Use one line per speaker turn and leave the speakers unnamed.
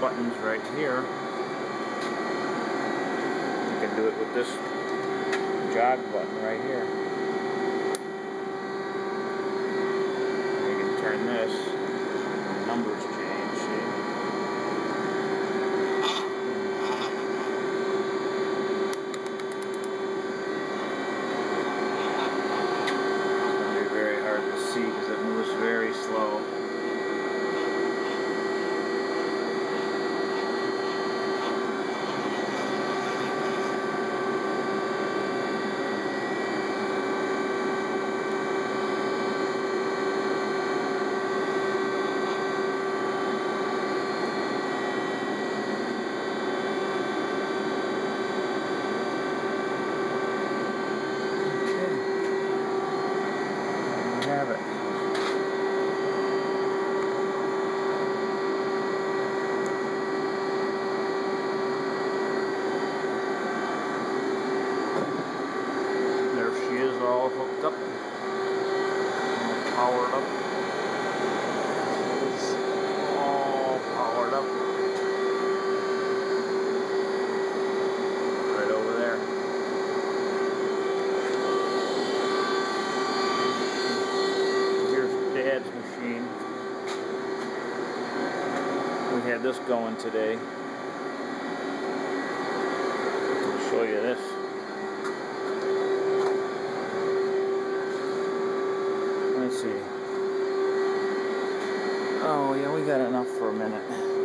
buttons right here. You can do it with this jog button right here. You can turn this, numbers have it. Had this going today. I'll show you this. Let's see. Oh yeah, we got enough for a minute.